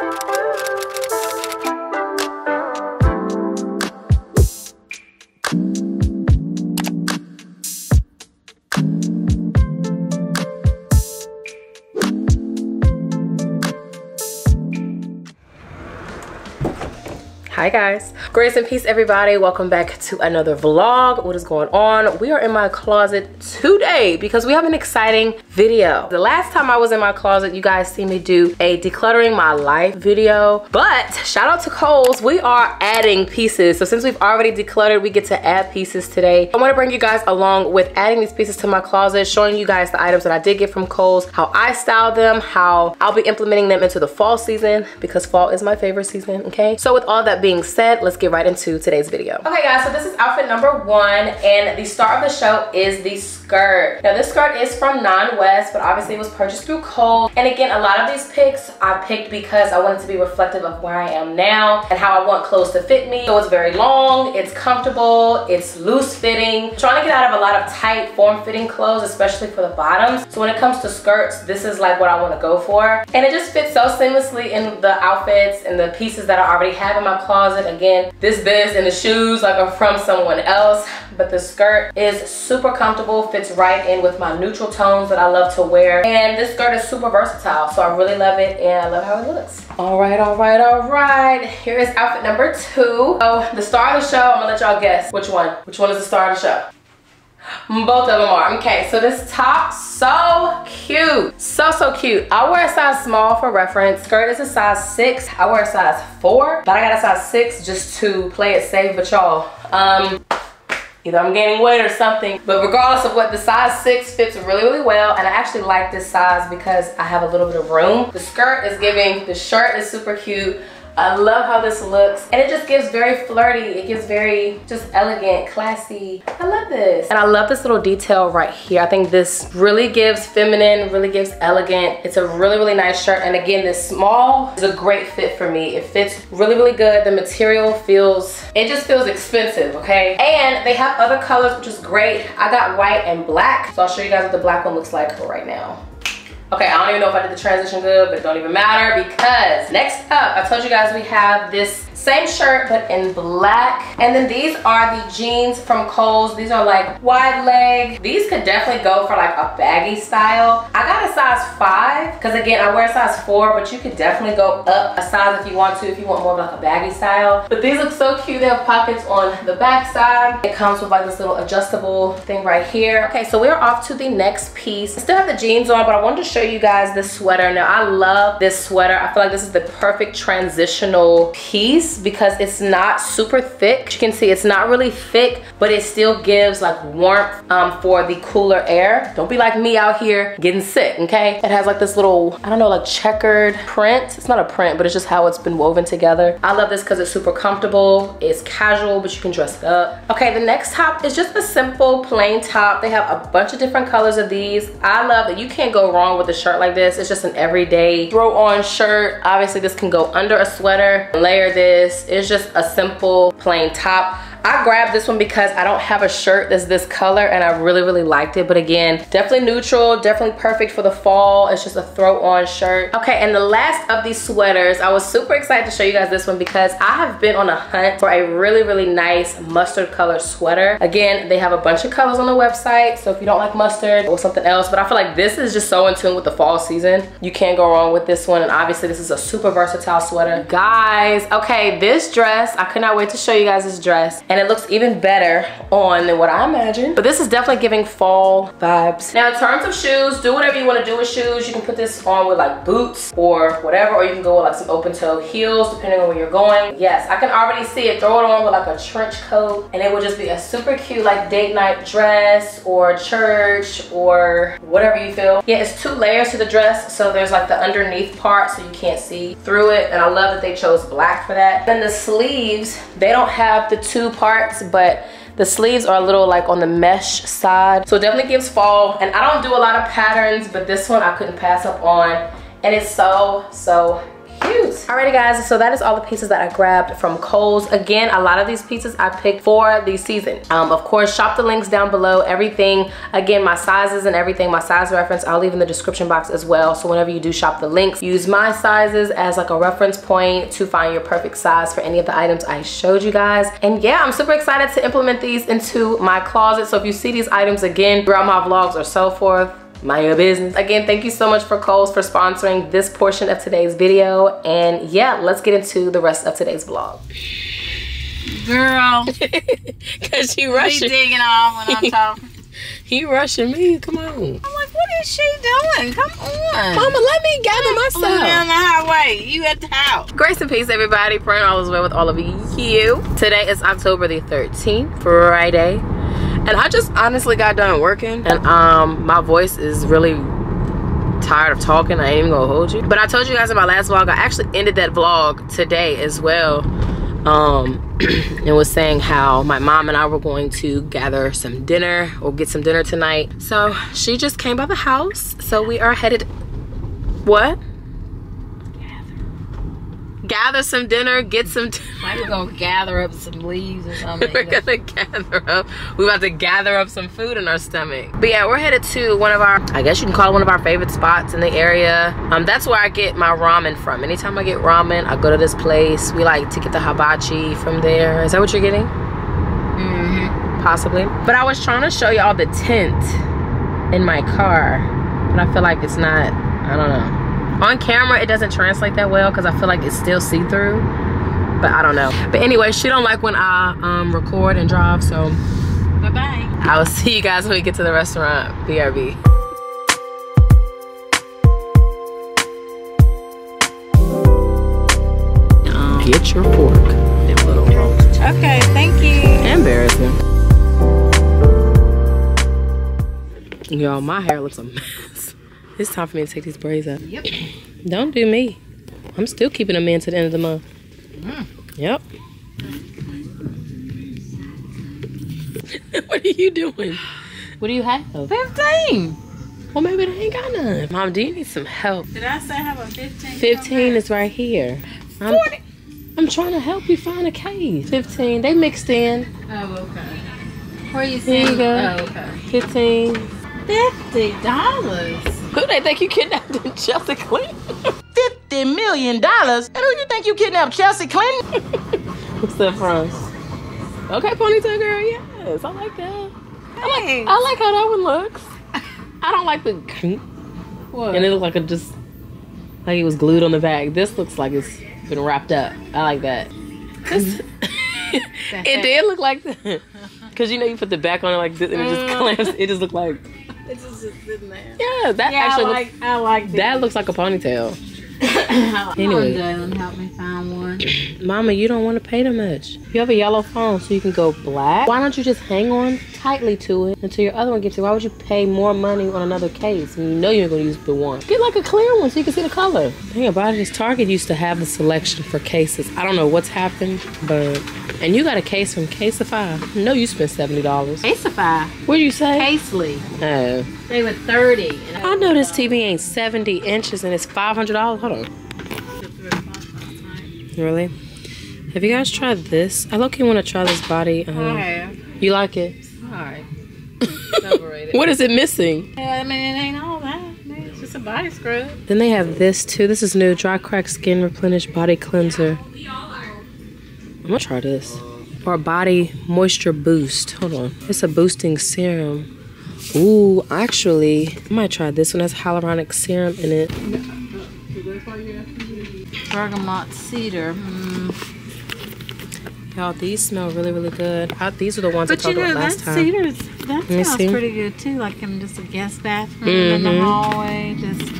Thank you. Hi guys. Grace and peace everybody. Welcome back to another vlog. What is going on? We are in my closet today because we have an exciting video. The last time i was in my closet you guys see me do a decluttering my life video. But shout out to Kohl's we are adding pieces. So since we've already decluttered we get to add pieces today. I want to bring you guys along with adding these pieces to my closet showing you guys the items that i did get from Kohl's how i style them how i'll be implementing them into the fall season because fall is my favorite season okay? So with all that being being said, let's get right into today's video. Okay guys, so this is outfit number one and the star of the show is the skirt. Now this skirt is from Nine West, but obviously it was purchased through Kohl's. And again, a lot of these picks I picked because I wanted to be reflective of where I am now and how I want clothes to fit me. So it's very long, it's comfortable, it's loose fitting. I'm trying to get out of a lot of tight form-fitting clothes, especially for the bottoms. So when it comes to skirts, this is like what I want to go for. And it just fits so seamlessly in the outfits and the pieces that I already have in my closet. Again, this biz and the shoes like are from someone else, but the skirt is super comfortable, fits right in with my neutral tones that I love to wear. And this skirt is super versatile, so I really love it and I love how it looks. All right, all right, all right. Here is outfit number two. Oh, the star of the show, I'm gonna let y'all guess which one. Which one is the star of the show? Both of them are. Okay, so this top, so cute. So, so cute. I wear a size small for reference. Skirt is a size six. I wear a size four, but I got a size six just to play it safe. But y'all, um, either I'm gaining weight or something. But regardless of what, the size six fits really, really well. And I actually like this size because I have a little bit of room. The skirt is giving, the shirt is super cute. I love how this looks and it just gives very flirty. It gives very just elegant, classy. I love this. And I love this little detail right here. I think this really gives feminine, really gives elegant. It's a really, really nice shirt. And again, this small is a great fit for me. It fits really, really good. The material feels, it just feels expensive, okay? And they have other colors, which is great. I got white and black. So I'll show you guys what the black one looks like for right now. Okay, I don't even know if I did the transition good, but it don't even matter because next up, I told you guys we have this same shirt, but in black. And then these are the jeans from Kohl's. These are like wide leg. These could definitely go for like a baggy style. I got a size five, because again, I wear a size four, but you could definitely go up a size if you want to, if you want more of like a baggy style. But these look so cute. They have pockets on the back side. It comes with like this little adjustable thing right here. Okay, so we're off to the next piece. I still have the jeans on, but I wanted to show you guys this sweater. Now, I love this sweater. I feel like this is the perfect transitional piece because it's not super thick. You can see it's not really thick, but it still gives like warmth um, for the cooler air. Don't be like me out here getting sick, okay? It has like this little, I don't know, like checkered print. It's not a print, but it's just how it's been woven together. I love this because it's super comfortable. It's casual, but you can dress it up. Okay, the next top is just a simple plain top. They have a bunch of different colors of these. I love that you can't go wrong with a shirt like this. It's just an everyday throw on shirt. Obviously this can go under a sweater, layer this this. It's just a simple plain top. I grabbed this one because I don't have a shirt that's this color and I really, really liked it. But again, definitely neutral, definitely perfect for the fall. It's just a throw on shirt. Okay, and the last of these sweaters, I was super excited to show you guys this one because I have been on a hunt for a really, really nice mustard color sweater. Again, they have a bunch of colors on the website. So if you don't like mustard or something else, but I feel like this is just so in tune with the fall season. You can't go wrong with this one. And obviously this is a super versatile sweater. Guys, okay, this dress, I could not wait to show you guys this dress and it looks even better on than what I imagined. But this is definitely giving fall vibes. Now in terms of shoes, do whatever you want to do with shoes. You can put this on with like boots or whatever, or you can go with like some open toe heels depending on where you're going. Yes, I can already see it. Throw it on with like a trench coat and it would just be a super cute like date night dress or church or whatever you feel. Yeah, it's two layers to the dress. So there's like the underneath part so you can't see through it. And I love that they chose black for that. Then the sleeves, they don't have the two parts, but the sleeves are a little like on the mesh side. So it definitely gives fall. And I don't do a lot of patterns, but this one I couldn't pass up on. And it's so, so cute. Alrighty guys, so that is all the pieces that I grabbed from Kohl's. Again, a lot of these pieces I picked for the season. Um, of course, shop the links down below. Everything, again, my sizes and everything, my size reference, I'll leave in the description box as well. So whenever you do shop the links, use my sizes as like a reference point to find your perfect size for any of the items I showed you guys. And yeah, I'm super excited to implement these into my closet. So if you see these items again throughout my vlogs or so forth, mind your business. Again, thank you so much for Kohl's for sponsoring this portion of today's video. And yeah, let's get into the rest of today's vlog. Girl. Cause she rushing. Be digging off when I'm talking. he rushing me, come on. I'm like, what is she doing? Come on. Mama, let me gather myself. I'm down the highway. You at the house. Grace and peace, everybody. Praying all is well with all of you. Today is October the 13th, Friday and I just honestly got done working and um my voice is really tired of talking. I ain't even gonna hold you. But I told you guys in my last vlog, I actually ended that vlog today as well. Um, and was saying how my mom and I were going to gather some dinner or get some dinner tonight. So she just came by the house. So we are headed, what? Gather some dinner, get some. Might we gonna gather up some leaves or something. we're gonna gather up. We're about to gather up some food in our stomach. But yeah, we're headed to one of our, I guess you can call it one of our favorite spots in the area. Um, that's where I get my ramen from. Anytime I get ramen, I go to this place. We like to get the hibachi from there. Is that what you're getting? Mm-hmm. Possibly. But I was trying to show y'all the tint in my car, but I feel like it's not. I don't know on camera it doesn't translate that well because I feel like it's still see-through but I don't know. But anyway she don't like when I um, record and drive so bye bye I will see you guys when we get to the restaurant BRB get your fork okay thank you. Embarrassing. Y'all my hair looks a mess it's time for me to take these braids up. Yep. Don't do me. I'm still keeping them in to the end of the month. Mm. Yep. what are you doing? What do you have? 15. Well, maybe they ain't got none. Mom, do you need some help? Did I say I have a 15? 15 is right here. I'm, 40. I'm trying to help you find a case. 15. They mixed in. Oh, okay. Where you seeing? Here you go. Oh, okay. 15. $50. Who they think you kidnapped Chelsea Clinton? Fifty million dollars? And who you think you kidnapped Chelsea Clinton? What's that from? Okay, ponytail girl. Yes, I like that. I like, I like how that one looks. I don't like the. What? And it looks like it just like it was glued on the back. This looks like it's been wrapped up. I like that. This, it did look like that. Cause you know you put the back on it like this and it just mm. clamps. It just looked like it's just sitting there. Yeah, that yeah, actually I like, looks, I like that looks like a ponytail. anyway, Jalen, help me find one. Mama, you don't want to pay that much. You have a yellow phone, so you can go black. Why don't you just hang on tightly to it until your other one gets here? Why would you pay more money on another case when you know you're going to use the one? Get like a clear one so you can see the color. Thing about it is Target used to have the selection for cases. I don't know what's happened, but and you got a case from Casetify. No, you spent seventy dollars. Casetify. What'd you say? Casely. Oh. They were thirty. I know this TV ain't seventy inches and it's five hundred dollars. Hold on. Really? Have you guys tried this? I look you want to try this body. Um, I have. You like it? Alright. what is it missing? I mean, it ain't all that. It's just a body scrub. Then they have this too. This is new. Dry crack skin replenish body cleanser. I'm gonna try this. Or body moisture boost. Hold on. It's a boosting serum. Ooh, actually, I might try this one. Has hyaluronic serum in it. Bergamot cedar. Hmm. Y'all, these smell really, really good. I, these are the ones but I talked you know, about last that time. Cedar, that smells see. pretty good too. Like in just a guest bathroom mm -hmm. in the mm-hmm. hallway. Just.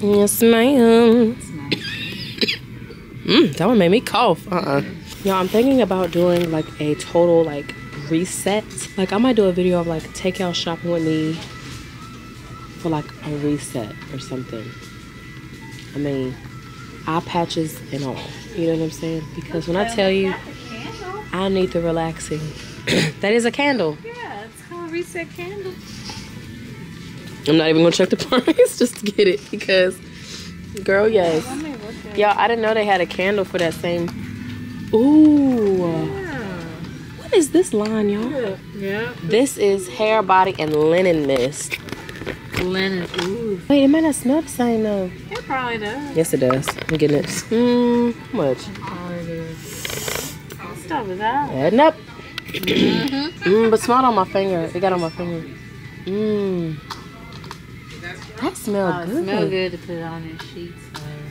Yes, ma'am. mm, that one made me cough. Uh-uh. Y'all, I'm thinking about doing like a total like reset. Like I might do a video of like takeout shopping with me for like a reset or something. I mean, eye patches and all. You know what I'm saying? Because when I tell you, I need the relaxing. that is a candle. Yeah, it's called a reset candle. I'm not even gonna check the price just to get it because, girl, yes. Y'all, I didn't know they had a candle for that same. Ooh. What is this line, y'all? Yeah. This is hair, body, and linen mist. Linen. Ooh. Wait, it might not smell the same though. It probably does. Yes, it does. I'm getting it. Mmm, how much? What stuff is that? Adding up. Mmm, but smell on my finger. It got on my finger. Mmm. That smell Oh, it good. smells good to put it on your sheets.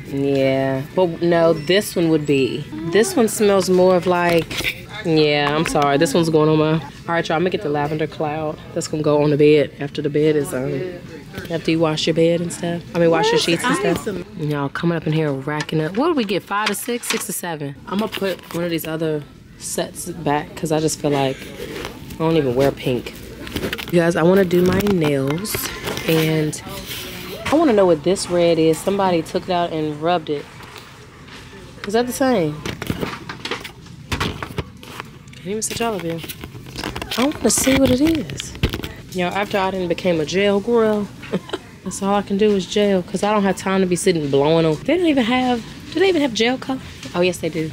Yeah, but no, this one would be. This one smells more of like. Yeah, I'm sorry. This one's going on my. All right, y'all. I'm gonna get the lavender cloud. That's gonna go on the bed after the bed is um. After you wash your bed and stuff. I mean, wash your sheets and stuff. Y'all coming up in here racking up. What did we get? Five to six, six to seven. I'm gonna put one of these other sets back because I just feel like I don't even wear pink. You guys, I want to do my nails and I want to know what this red is. Somebody took it out and rubbed it. Is that the same? See all of you. I want to see what it is. You know, after I didn't became a jail girl, that's all I can do is jail because I don't have time to be sitting blowing them. They don't even have, do they even have jail color? Oh, yes, they do.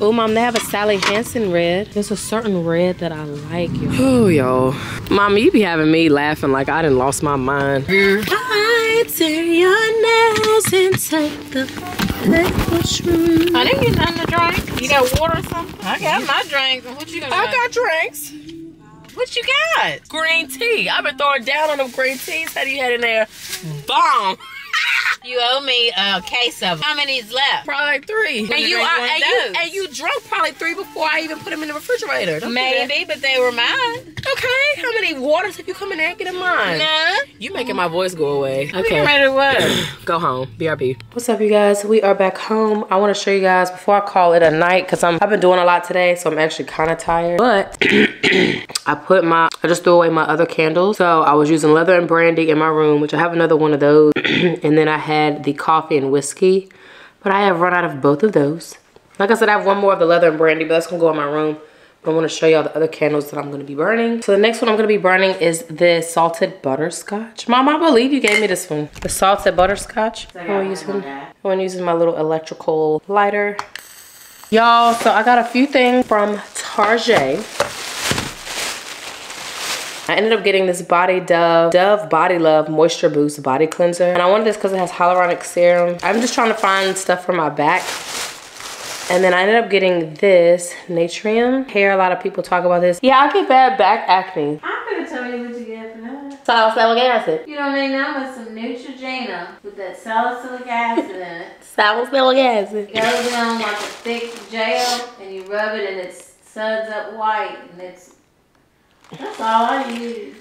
Oh, mom, they have a Sally Hansen red. There's a certain red that I like. Oh, y'all. Mama, you be having me laughing like I didn't lost my mind. I tear your nails and take the mushroom. I didn't get nothing to drink. You got water or something? I got my drink. What you got? I got drinks. What you got? Green tea. I've been throwing down on them green teas that you had in there. Bomb. You owe me a case of. How many's left? Probably three. And you you, are, and, you, and you drunk probably three before I even put them in the refrigerator. Don't. Maybe, but they were mine. Okay. How many waters have you come in there and get in mine? None. You making my voice go away. Okay. ready to what? Go home. BRB. What's up, you guys? We are back home. I want to show you guys before I call it a night because I'm I've been doing a lot today, so I'm actually kind of tired. But I put my I just threw away my other candles. So I was using leather and brandy in my room, which I have another one of those. and then I had the coffee and whiskey, but I have run out of both of those. Like I said, I have one more of the leather and brandy, but that's gonna go in my room. But I want to show y'all the other candles that I'm going to be burning. So the next one I'm going to be burning is the salted butterscotch. Mom, I believe you gave me this one. The salted butterscotch. I'm using, I'm using my little electrical lighter. Y'all, so I got a few things from Target. I ended up getting this Body Dove, Dove Body Love Moisture Boost Body Cleanser. And I wanted this because it has hyaluronic serum. I'm just trying to find stuff for my back. And then I ended up getting this Naturium. Hair, a lot of people talk about this. Yeah, I get bad back acne. I'm gonna tell you what you get for that. Salicylic acid. You know what I mean? Now with some Neutrogena with that salicylic acid in it. Salicylic acid. Goes down like a thick gel and you rub it and it suds up white and it's that's all I use.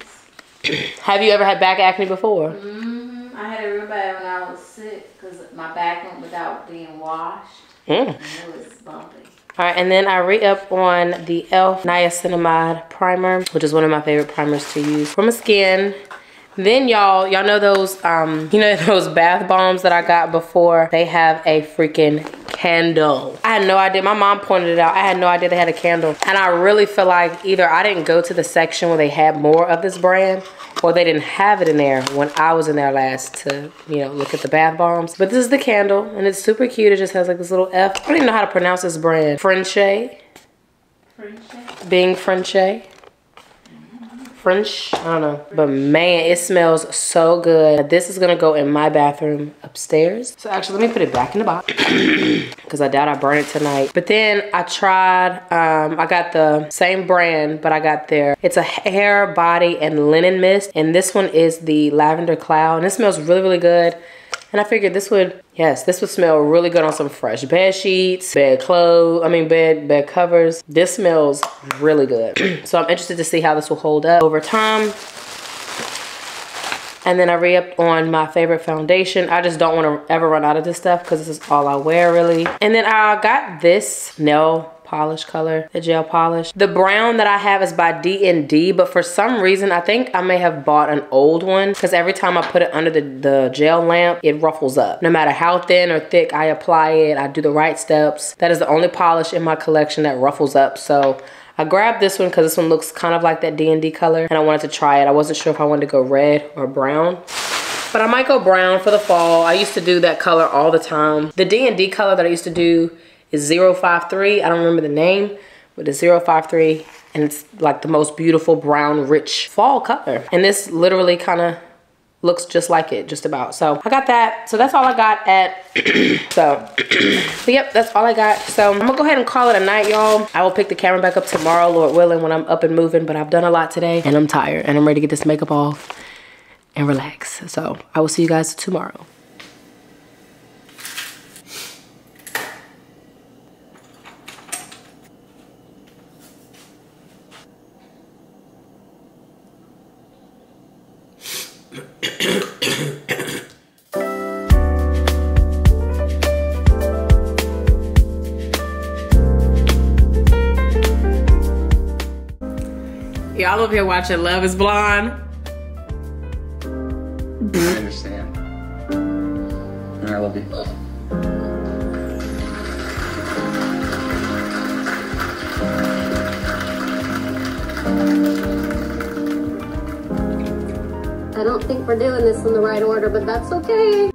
Have you ever had back acne before? hmm I had it real bad when I was sick because my back went without being washed Mm. and it was bumpy. All right, and then I re-up on the e.l.f. Niacinamide Primer, which is one of my favorite primers to use for my skin. Then y'all, y'all know those, um, you know those bath bombs that I got before? They have a freaking candle. I had no idea. My mom pointed it out. I had no idea they had a candle. And I really feel like either I didn't go to the section where they had more of this brand or they didn't have it in there when I was in there last to, you know, look at the bath bombs. But this is the candle and it's super cute. It just has like this little F. I don't even know how to pronounce this brand. Frenshe. Friendship. Being Frenshe. French, I don't know. But man, it smells so good. This is gonna go in my bathroom upstairs. So actually, let me put it back in the box because I doubt I burn it tonight. But then I tried, um, I got the same brand, but I got their, it's a hair, body, and linen mist. And this one is the Lavender Cloud. And it smells really, really good. And I figured this would, yes, this would smell really good on some fresh bed sheets, bed clothes, I mean bed bed covers. This smells really good. so I'm interested to see how this will hold up over time. And then I re-upped on my favorite foundation. I just don't want to ever run out of this stuff because this is all I wear really. And then I got this nail polish color, the gel polish. The brown that I have is by D&D, but for some reason, I think I may have bought an old one because every time I put it under the, the gel lamp, it ruffles up. No matter how thin or thick I apply it, I do the right steps. That is the only polish in my collection that ruffles up. So I grabbed this one because this one looks kind of like that D&D color and I wanted to try it. I wasn't sure if I wanted to go red or brown. But I might go brown for the fall. I used to do that color all the time. The D&D color that I used to do is 053. I don't remember the name, but it's 053. And it's like the most beautiful brown, rich fall color. And this literally kind of looks just like it just about so i got that so that's all i got at so yep that's all i got so i'm gonna go ahead and call it a night y'all i will pick the camera back up tomorrow lord willing when i'm up and moving but i've done a lot today and i'm tired and i'm ready to get this makeup off and relax so i will see you guys tomorrow Y'all up here watching Love is Blind. But that's okay.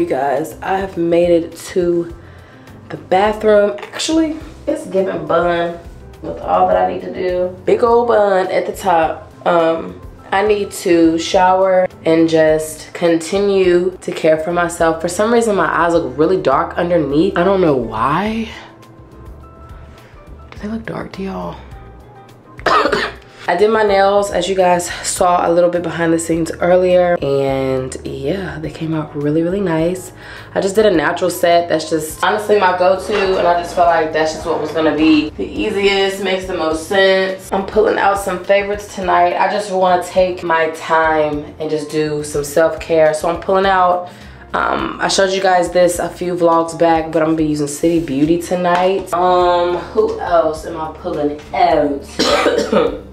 You guys? I have made it to the bathroom. Actually, it's giving bun with all that I need to do. Big old bun at the top. Um, I need to shower and just continue to care for myself. For some reason, my eyes look really dark underneath. I don't know why. Do they look dark to y'all? I did my nails as you guys saw a little bit behind the scenes earlier and yeah they came out really really nice I just did a natural set that's just honestly my go-to and I just felt like that's just what was gonna be the easiest makes the most sense I'm pulling out some favorites tonight I just want to take my time and just do some self-care so I'm pulling out um, I showed you guys this a few vlogs back, but I'm gonna be using City Beauty tonight. Um, who else am I pulling out?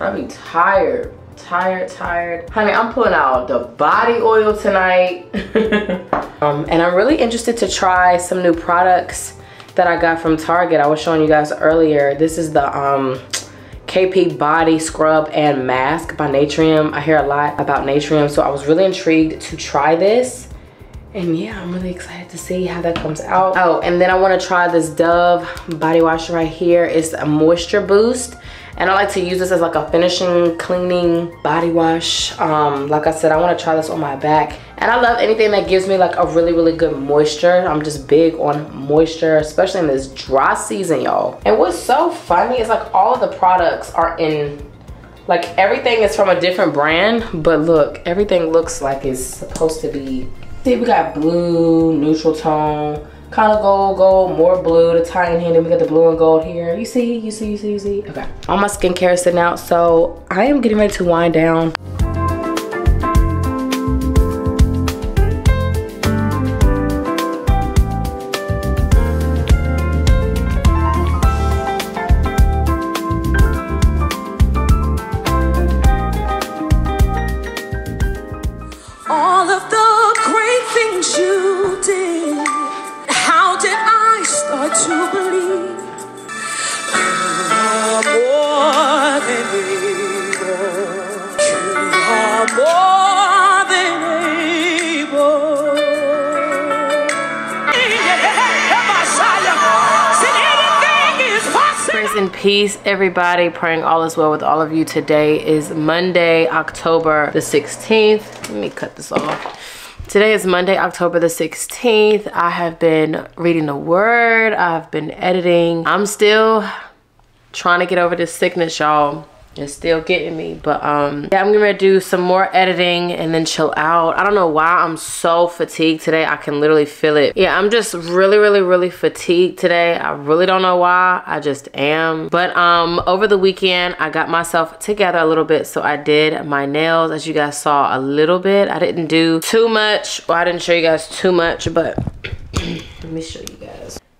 I'm tired, tired, tired. Honey, I'm pulling out the body oil tonight. um, and I'm really interested to try some new products that I got from Target. I was showing you guys earlier. This is the um, KP Body Scrub and Mask by Naturium. I hear a lot about Naturium, so I was really intrigued to try this. And yeah, I'm really excited to see how that comes out. Oh, and then I wanna try this Dove body wash right here. It's a moisture boost. And I like to use this as like a finishing, cleaning body wash. Um, like I said, I wanna try this on my back. And I love anything that gives me like a really, really good moisture. I'm just big on moisture, especially in this dry season, y'all. And what's so funny is like all of the products are in, like everything is from a different brand, but look, everything looks like it's supposed to be. See, we got blue, neutral tone, kind of gold, gold, more blue to tie in here. Then we got the blue and gold here. You see, you see, you see, you see. Okay. All my skincare is sitting out, so I am getting ready to wind down. Peace, everybody. Praying all is well with all of you. Today is Monday, October the 16th. Let me cut this off. Today is Monday, October the 16th. I have been reading the word. I've been editing. I'm still trying to get over this sickness, y'all. It's still getting me. But um yeah, I'm gonna do some more editing and then chill out. I don't know why I'm so fatigued today. I can literally feel it. Yeah, I'm just really, really, really fatigued today. I really don't know why. I just am. But um over the weekend, I got myself together a little bit. So I did my nails, as you guys saw a little bit. I didn't do too much. Well, I didn't show you guys too much, but Let me show you guys.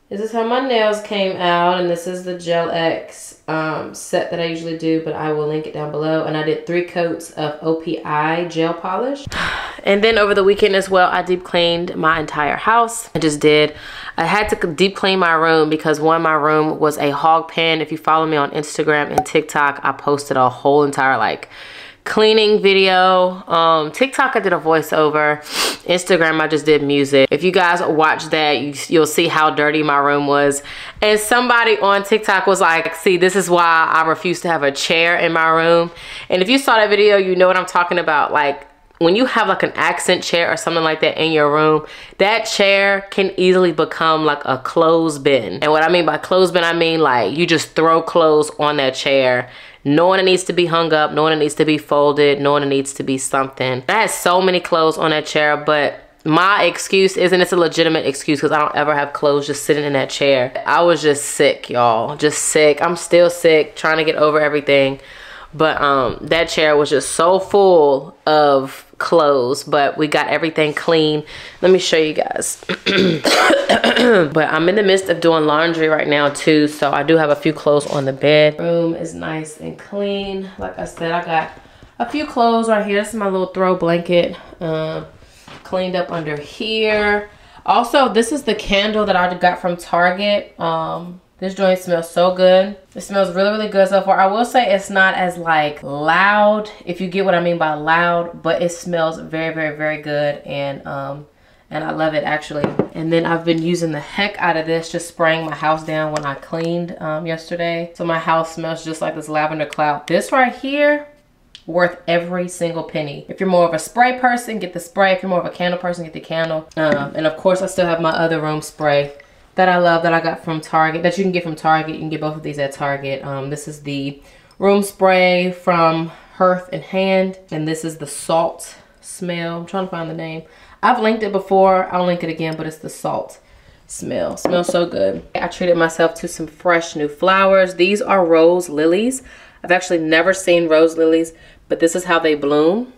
This is how my nails came out, and this is the Gel X um, set that I usually do, but I will link it down below. And I did three coats of OPI gel polish. And then over the weekend as well, I deep cleaned my entire house. I just did. I had to deep clean my room because one, my room was a hog pen. If you follow me on Instagram and TikTok, I posted a whole entire like cleaning video. Um, TikTok, I did a voiceover. Instagram, I just did music. If you guys watch that, you, you'll see how dirty my room was. And somebody on TikTok was like, see, this is why I refuse to have a chair in my room. And if you saw that video, you know what I'm talking about. Like, when you have like an accent chair or something like that in your room, that chair can easily become like a clothes bin. And what I mean by clothes bin, I mean like you just throw clothes on that chair knowing it needs to be hung up, knowing it needs to be folded, knowing it needs to be something. I had so many clothes on that chair, but my excuse isn't it's a legitimate excuse because I don't ever have clothes just sitting in that chair. I was just sick, y'all. Just sick. I'm still sick, trying to get over everything. But um, that chair was just so full of clothes, but we got everything clean. Let me show you guys. but I'm in the midst of doing laundry right now too, so I do have a few clothes on the bed. Room is nice and clean. Like I said, I got a few clothes right here. This is my little throw blanket. Um, cleaned up under here. Also, this is the candle that I got from Target. Um, this joint smells so good. It smells really, really good so far. I will say it's not as like loud, if you get what I mean by loud, but it smells very, very, very good. And um, and I love it actually. And then I've been using the heck out of this, just spraying my house down when I cleaned um, yesterday. So my house smells just like this lavender cloud. This right here, worth every single penny. If you're more of a spray person, get the spray. If you're more of a candle person, get the candle. Um, and of course, I still have my other room spray that I love that I got from Target, that you can get from Target. You can get both of these at Target. Um, this is the room spray from Hearth and Hand, and this is the salt smell. I'm trying to find the name. I've linked it before. I'll link it again, but it's the salt smell. Smells so good. I treated myself to some fresh new flowers. These are rose lilies. I've actually never seen rose lilies, but this is how they bloom.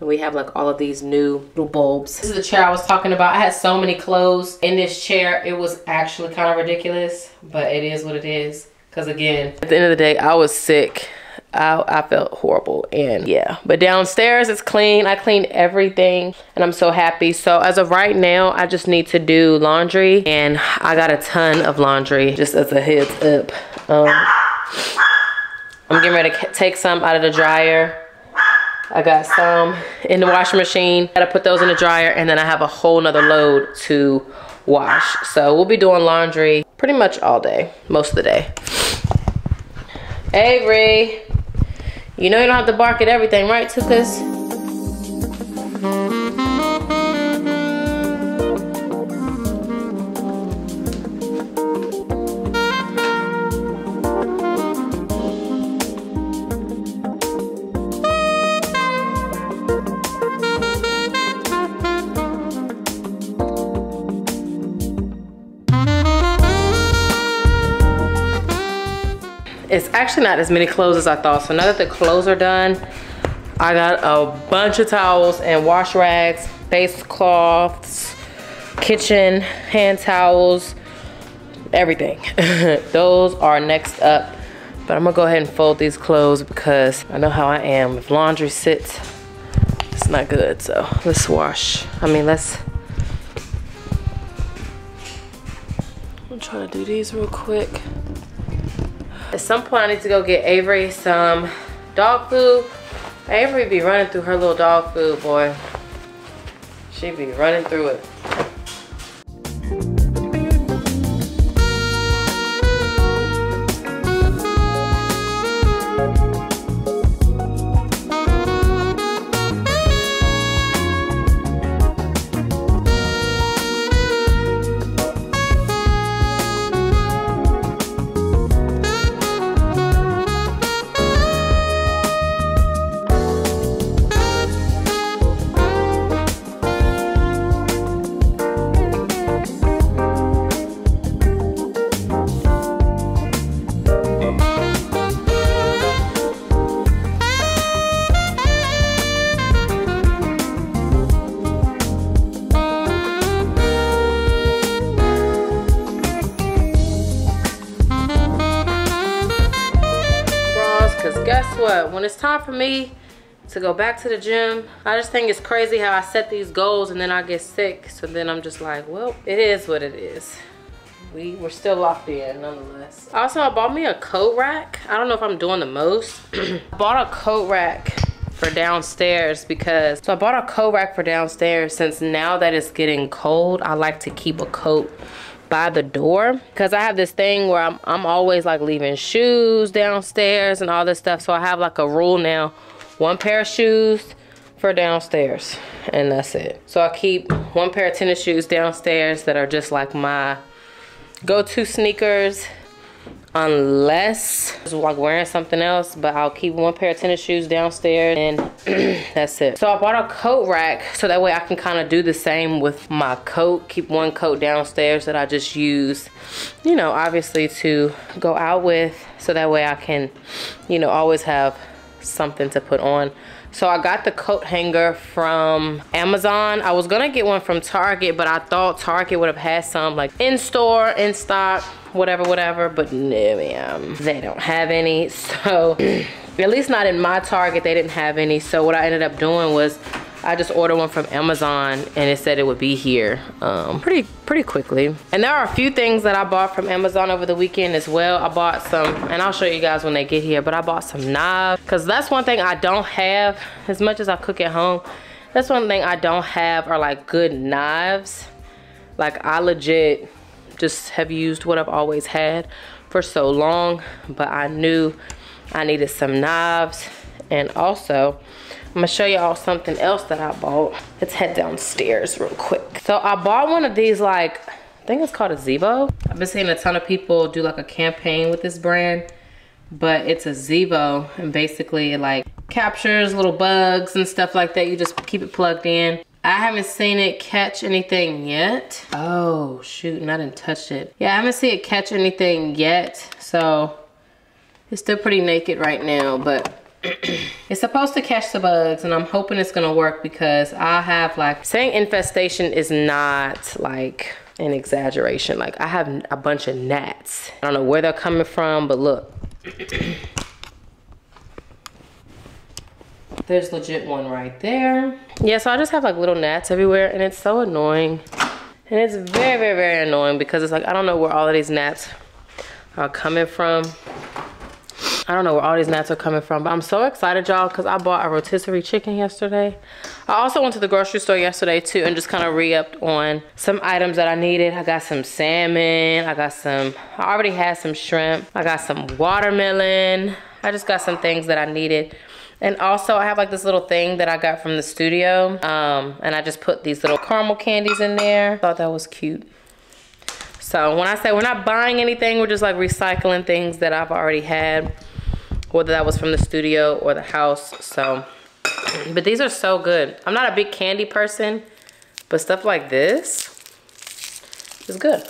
And we have like all of these new little bulbs. This is the chair I was talking about. I had so many clothes in this chair. It was actually kind of ridiculous, but it is what it is. Cause again, at the end of the day, I was sick. I, I felt horrible and yeah. But downstairs it's clean. I cleaned everything and I'm so happy. So as of right now, I just need to do laundry and I got a ton of laundry just as a heads up. Um, I'm getting ready to take some out of the dryer I got some in the washing machine. Gotta put those in the dryer and then I have a whole nother load to wash. So we'll be doing laundry pretty much all day, most of the day. Avery, you know you don't have to bark at everything, right, Tukas? Actually not as many clothes as I thought. So now that the clothes are done, I got a bunch of towels and wash rags, face cloths, kitchen hand towels, everything. Those are next up. But I'm gonna go ahead and fold these clothes because I know how I am. If laundry sits, it's not good. So let's wash. I mean, let's. I'm trying to do these real quick. At some point, I need to go get Avery some dog food. Avery be running through her little dog food, boy. She be running through it. What? When it's time for me to go back to the gym, I just think it's crazy how I set these goals and then I get sick. So then I'm just like, well, it is what it is. We, we're still locked in nonetheless. Also, I bought me a coat rack. I don't know if I'm doing the most. I bought a coat rack for downstairs because, so I bought a coat rack for downstairs since now that it's getting cold, I like to keep a coat by the door because I have this thing where I'm, I'm always like leaving shoes downstairs and all this stuff. So I have like a rule now, one pair of shoes for downstairs and that's it. So I keep one pair of tennis shoes downstairs that are just like my go-to sneakers unless like wearing something else but I'll keep one pair of tennis shoes downstairs and that's it so I bought a coat rack so that way I can kind of do the same with my coat keep one coat downstairs that I just use you know obviously to go out with so that way I can you know always have something to put on so I got the coat hanger from Amazon. I was gonna get one from Target, but I thought Target would have had some like in store, in stock, whatever, whatever. But no, ma'am, they don't have any. So at least not in my Target, they didn't have any. So what I ended up doing was I just ordered one from Amazon and it said it would be here um, pretty pretty quickly. And there are a few things that I bought from Amazon over the weekend as well. I bought some, and I'll show you guys when they get here, but I bought some knives because that's one thing I don't have as much as I cook at home. That's one thing I don't have are like good knives. Like I legit just have used what I've always had for so long, but I knew I needed some knives and also I'm gonna show y'all something else that I bought. Let's head downstairs real quick. So I bought one of these like, I think it's called a Zevo. I've been seeing a ton of people do like a campaign with this brand, but it's a Zevo and basically it like captures little bugs and stuff like that. You just keep it plugged in. I haven't seen it catch anything yet. Oh shoot, and I didn't touch it. Yeah, I haven't seen it catch anything yet. So it's still pretty naked right now, but it's supposed to catch the bugs and I'm hoping it's gonna work because I have like, saying infestation is not like an exaggeration. Like I have a bunch of gnats. I don't know where they're coming from, but look. There's legit one right there. Yeah, so I just have like little gnats everywhere and it's so annoying. And it's very, very, very annoying because it's like, I don't know where all of these gnats are coming from. I don't know where all these gnats are coming from, but I'm so excited, y'all, because I bought a rotisserie chicken yesterday. I also went to the grocery store yesterday, too, and just kind of re-upped on some items that I needed. I got some salmon. I got some, I already had some shrimp. I got some watermelon. I just got some things that I needed. And also I have like this little thing that I got from the studio. Um, and I just put these little caramel candies in there. Thought that was cute. So when I say we're not buying anything, we're just like recycling things that I've already had whether that was from the studio or the house. So, but these are so good. I'm not a big candy person, but stuff like this is good.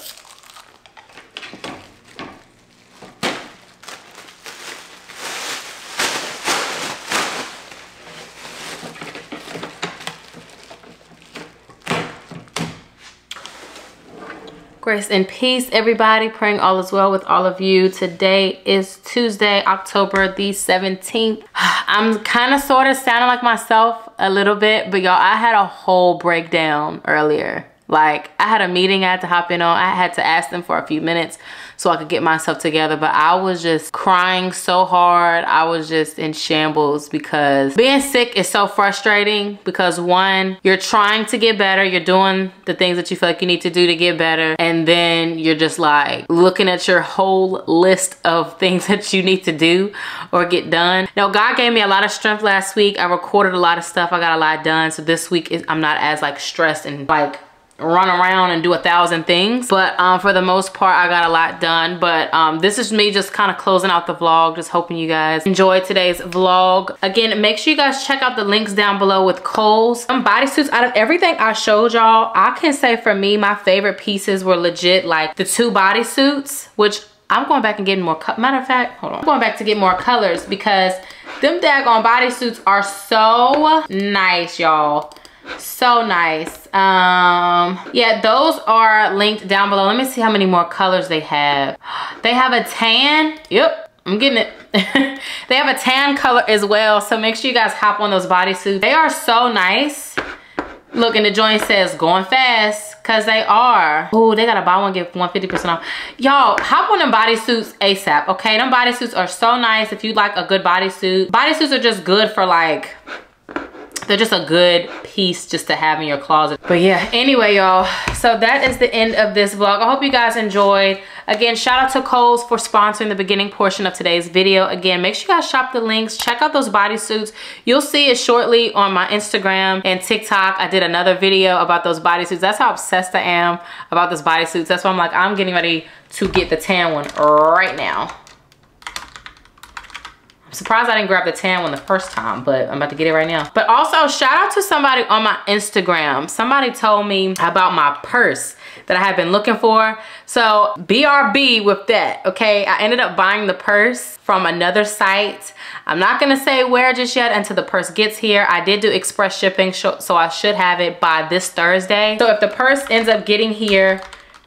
Grace and peace, everybody. Praying all is well with all of you. Today is Tuesday, October the 17th. I'm kind of sort of sounding like myself a little bit, but y'all, I had a whole breakdown earlier. Like, I had a meeting I had to hop in on. I had to ask them for a few minutes so I could get myself together. But I was just crying so hard. I was just in shambles because being sick is so frustrating because one, you're trying to get better. You're doing the things that you feel like you need to do to get better. And then you're just like looking at your whole list of things that you need to do or get done. Now, God gave me a lot of strength last week. I recorded a lot of stuff. I got a lot done. So this week I'm not as like stressed and like run around and do a thousand things. But um, for the most part I got a lot done. But um, this is me just kind of closing out the vlog just hoping you guys enjoy today's vlog. Again make sure you guys check out the links down below with Kohl's some bodysuits out of everything I showed y'all I can say for me my favorite pieces were legit like the two bodysuits which I'm going back and getting more matter of fact hold on. I'm going back to get more colors because them daggone bodysuits are so nice y'all so nice um yeah those are linked down below let me see how many more colors they have they have a tan yep I'm getting it. they have a tan color as well. So make sure you guys hop on those bodysuits. They are so nice. Look, and the joint says going fast because they are. Oh, they got to buy one, get 150% off. Y'all, hop on them bodysuits ASAP, okay? Them bodysuits are so nice if you like a good bodysuit. Bodysuits are just good for like they're just a good piece just to have in your closet. But yeah, anyway, y'all, so that is the end of this vlog. I hope you guys enjoyed. Again, shout out to Kohl's for sponsoring the beginning portion of today's video. Again, make sure you guys shop the links. Check out those bodysuits. You'll see it shortly on my Instagram and TikTok. I did another video about those bodysuits. That's how obsessed I am about those bodysuits. That's why I'm like, I'm getting ready to get the tan one right now. I'm surprised I didn't grab the tan one the first time, but I'm about to get it right now. But also shout out to somebody on my Instagram. Somebody told me about my purse that I have been looking for. So BRB with that, okay? I ended up buying the purse from another site. I'm not gonna say where just yet until the purse gets here. I did do express shipping, so I should have it by this Thursday. So if the purse ends up getting here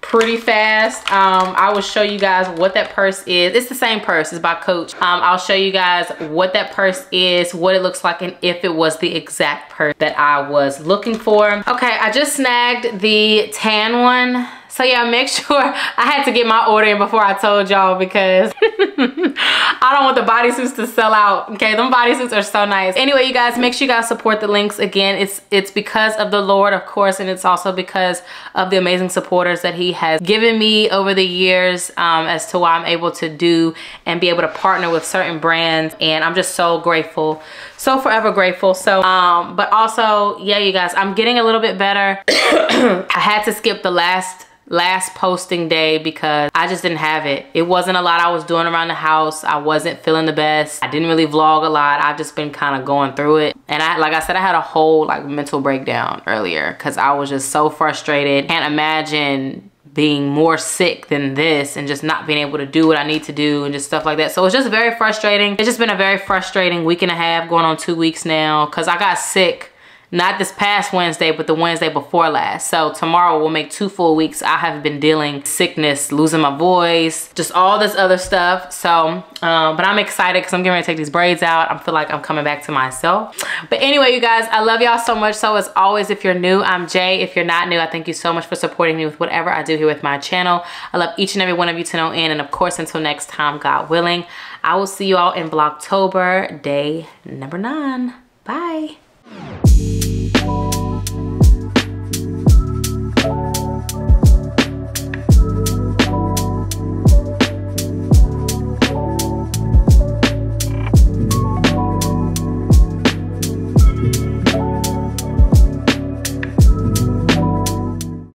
pretty fast. Um, I will show you guys what that purse is. It's the same purse, it's by Coach. Um, I'll show you guys what that purse is, what it looks like, and if it was the exact purse that I was looking for. Okay, I just snagged the tan one. So yeah, make sure I had to get my order in before I told y'all because I don't want the bodysuits to sell out. Okay, them bodysuits are so nice. Anyway, you guys, make sure you guys support the links. Again, it's it's because of the Lord, of course, and it's also because of the amazing supporters that he has given me over the years um, as to why I'm able to do and be able to partner with certain brands. And I'm just so grateful so forever grateful so um but also yeah you guys i'm getting a little bit better i had to skip the last last posting day because I just didn't have it. It wasn't a lot I was doing around the house. I wasn't feeling the best. I didn't really vlog a lot. I've just been kind of going through it. And I, like I said, I had a whole like mental breakdown earlier because I was just so frustrated. Can't imagine being more sick than this and just not being able to do what I need to do and just stuff like that. So it's just very frustrating. It's just been a very frustrating week and a half going on two weeks now because I got sick not this past Wednesday, but the Wednesday before last. So tomorrow will make two full weeks. I have been dealing sickness, losing my voice, just all this other stuff. So, um, but I'm excited because I'm getting ready to take these braids out. I feel like I'm coming back to myself. But anyway, you guys, I love y'all so much. So as always, if you're new, I'm Jay. If you're not new, I thank you so much for supporting me with whatever I do here with my channel. I love each and every one of you to know in. And of course, until next time, God willing, I will see you all in Vlogtober, day number nine. Bye.